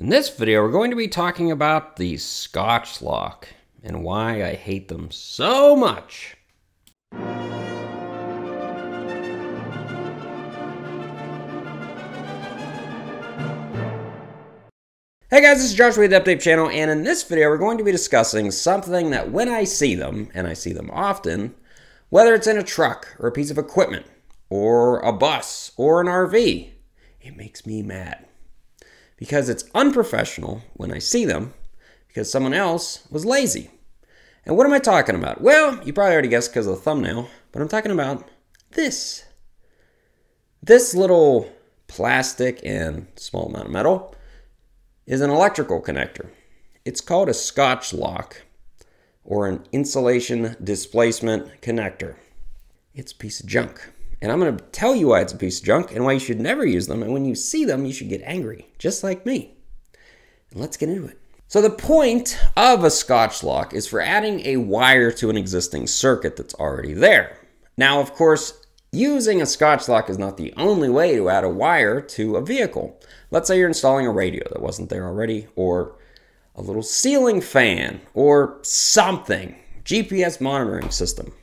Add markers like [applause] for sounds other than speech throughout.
In this video, we're going to be talking about the Scotchlok and why I hate them so much. Hey guys, this is Josh with the Adept Ape channel, and in this video, we're going to be discussing something that when I see them, and I see them often, whether it's in a truck or a piece of equipment, or a bus, or an RV, it makes me mad because it's unprofessional when I see them because someone else was lazy. And what am I talking about? Well, you probably already guessed because of the thumbnail, but I'm talking about this. This little plastic and small amount of metal is an electrical connector. It's called a Scotchlok or an insulation displacement connector. It's a piece of junk. And I'm going to tell you why it's a piece of junk and why you should never use them. And when you see them, you should get angry, just like me. And let's get into it. So the point of a Scotchlok is for adding a wire to an existing circuit that's already there. Now, of course, using a Scotchlok is not the only way to add a wire to a vehicle. Let's say you're installing a radio that wasn't there already, or a little ceiling fan, or something, GPS monitoring system.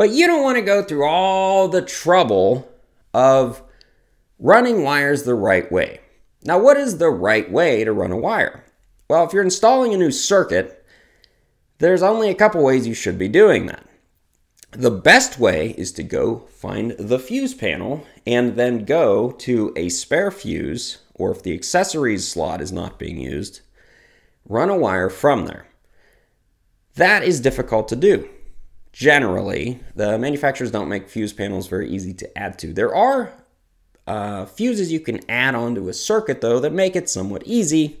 But you don't want to go through all the trouble of running wires the right way. Now, what is the right way to run a wire? Well, if you're installing a new circuit, there's only a couple ways you should be doing that. The best way is to go find the fuse panel and then go to a spare fuse, or if the accessories slot is not being used, run a wire from there. That is difficult to do generally, the manufacturers don't make fuse panels very easy to add to. There are uh, fuses you can add onto a circuit, though, that make it somewhat easy.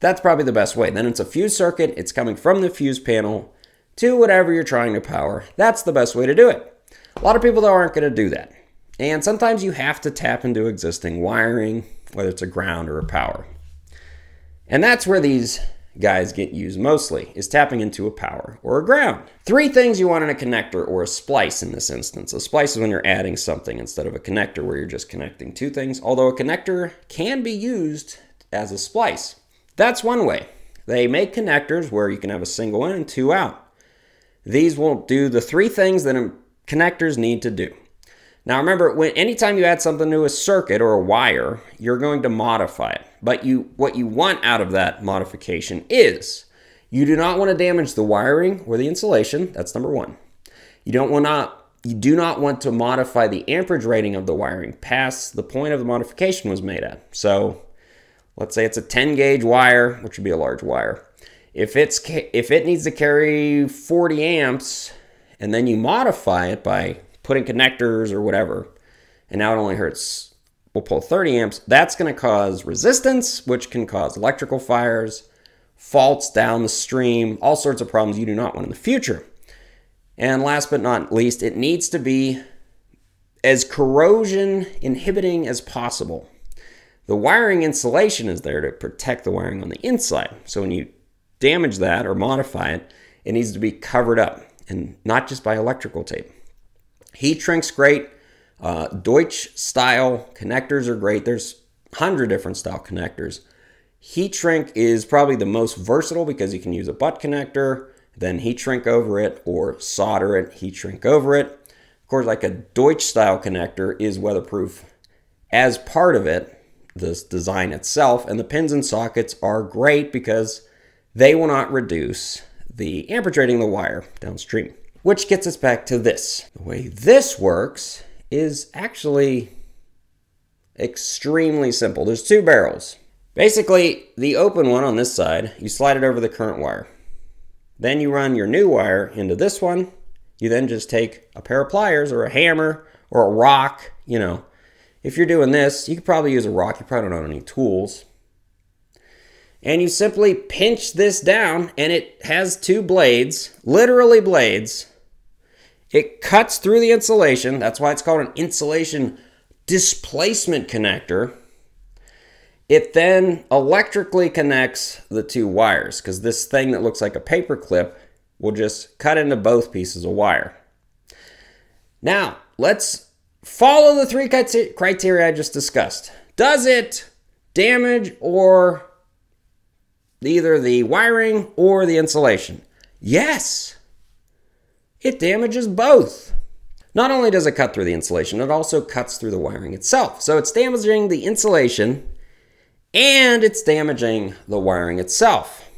That's probably the best way. Then it's a fuse circuit, it's coming from the fuse panel to whatever you're trying to power. That's the best way to do it. A lot of people, though, aren't going to do that. And sometimes you have to tap into existing wiring, whether it's a ground or a power. And that's where these guys get used mostly is tapping into a power or a ground. Three things you want in a connector or a splice in this instance. A splice is when you're adding something instead of a connector where you're just connecting two things, although a connector can be used as a splice. That's one way. They make connectors where you can have a single in and two out. These won't do the three things that connectors need to do. Now remember, when anytime you add something to a circuit or a wire, you're going to modify it. But you what you want out of that modification is you do not want to damage the wiring or the insulation. That's number one. You don't want to you do not want to modify the amperage rating of the wiring past the point of the modification was made at. So let's say it's a 10 gauge wire, which would be a large wire. If it's if it needs to carry 40 amps and then you modify it by putting connectors or whatever, and now it only hurts, we'll pull 30 amps, that's going to cause resistance, which can cause electrical fires, faults down the stream, all sorts of problems you do not want in the future. And last but not least, it needs to be as corrosion inhibiting as possible. The wiring insulation is there to protect the wiring on the inside. So when you damage that or modify it, it needs to be covered up and not just by electrical tape. Heat shrink's great. Uh, Deutsch style connectors are great. There's 100 different style connectors. Heat shrink is probably the most versatile because you can use a butt connector, then heat shrink over it, or solder it, heat shrink over it. Of course, like a Deutsch style connector is weatherproof as part of it, this design itself, and the pins and sockets are great because they will not reduce the amperage rating of the wire downstream. Which gets us back to this. The way this works is actually extremely simple. There's two barrels. Basically, the open one on this side, you slide it over the current wire. Then you run your new wire into this one. You then just take a pair of pliers or a hammer or a rock, you know. If you're doing this, you could probably use a rock. You probably don't have any tools and you simply pinch this down and it has two blades, literally blades. It cuts through the insulation. That's why it's called an insulation displacement connector. It then electrically connects the two wires because this thing that looks like a paper clip will just cut into both pieces of wire. Now, let's follow the three criteria I just discussed. Does it damage or either the wiring or the insulation? Yes, it damages both. Not only does it cut through the insulation, it also cuts through the wiring itself. So it's damaging the insulation and it's damaging the wiring itself.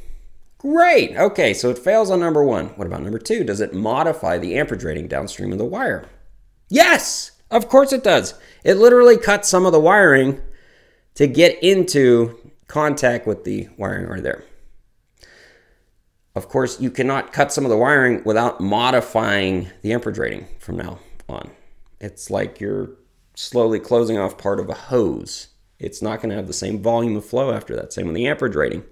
Great. Okay, so it fails on number one. What about number two? Does it modify the amperage rating downstream of the wire? Yes, of course it does. It literally cuts some of the wiring to get into contact with the wiring right there. Of course, you cannot cut some of the wiring without modifying the amperage rating from now on. It's like you're slowly closing off part of a hose. It's not going to have the same volume of flow after that. Same with the amperage rating.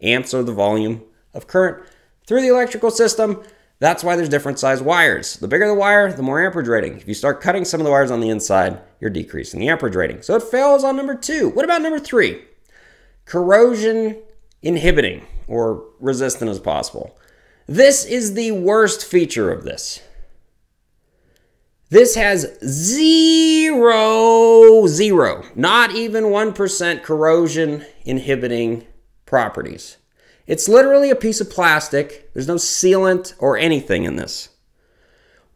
Amps are the volume of current through the electrical system. That's why there's different size wires. The bigger the wire, the more amperage rating. If you start cutting some of the wires on the inside, you're decreasing the amperage rating. So it fails on number two. What about number three? Corrosion inhibiting or resistant as possible. This is the worst feature of this. This has zero, zero, not even 1% corrosion inhibiting properties. It's literally a piece of plastic. There's no sealant or anything in this.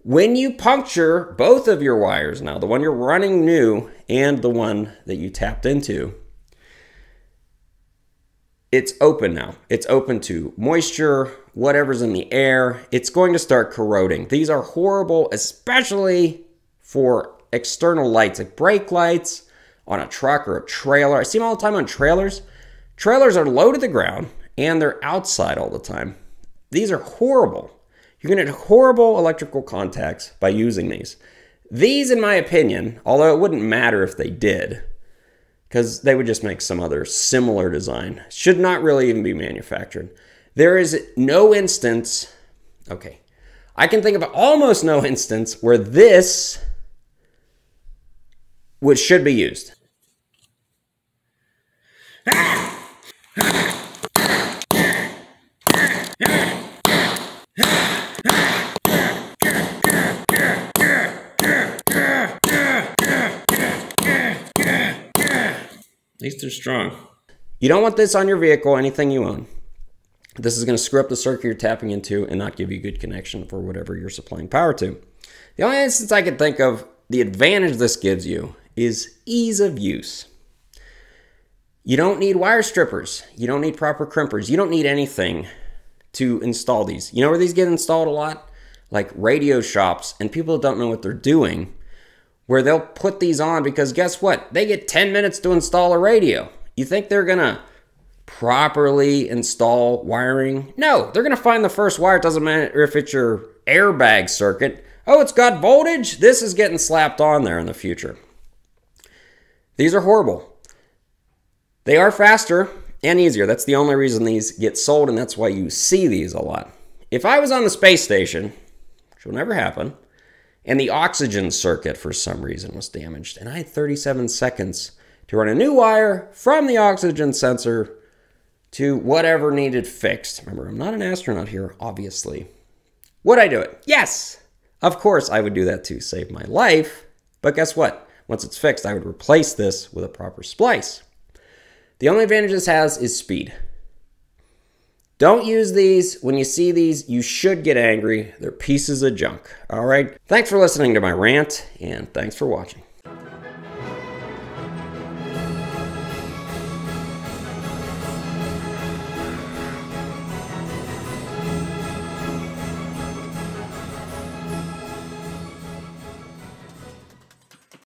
When you puncture both of your wires now, the one you're running new and the one that you tapped into, it's open now. It's open to moisture, whatever's in the air. It's going to start corroding. These are horrible, especially for external lights, like brake lights on a truck or a trailer. I see them all the time on trailers. Trailers are low to the ground and they're outside all the time. These are horrible. You're going to get horrible electrical contacts by using these. These, in my opinion, although it wouldn't matter if they did, because they would just make some other similar design. Should not really even be manufactured. There is no instance, okay, I can think of almost no [laughs] instance where this which should be used. Least they're strong. You don't want this on your vehicle, anything you own. This is going to screw up the circuit you're tapping into and not give you good connection for whatever you're supplying power to. The only instance I can think of, the advantage this gives you is ease of use. You don't need wire strippers. You don't need proper crimpers. You don't need anything to install these. You know where these get installed a lot? Like radio shops and people don't know what they're doing where they'll put these on because guess what? They get 10 minutes to install a radio. You think they're going to properly install wiring? No, they're going to find the first wire. It doesn't matter if it's your airbag circuit. Oh, it's got voltage. This is getting slapped on there in the future. These are horrible. They are faster and easier. That's the only reason these get sold, and that's why you see these a lot. If I was on the space station, which will never happen, and the oxygen circuit for some reason was damaged. And I had 37 seconds to run a new wire from the oxygen sensor to whatever needed fixed. Remember, I'm not an astronaut here, obviously. Would I do it? Yes! Of course, I would do that to save my life. But guess what? Once it's fixed, I would replace this with a proper splice. The only advantage this has is speed. Don't use these. When you see these, you should get angry. They're pieces of junk. All right. Thanks for listening to my rant, and thanks for watching.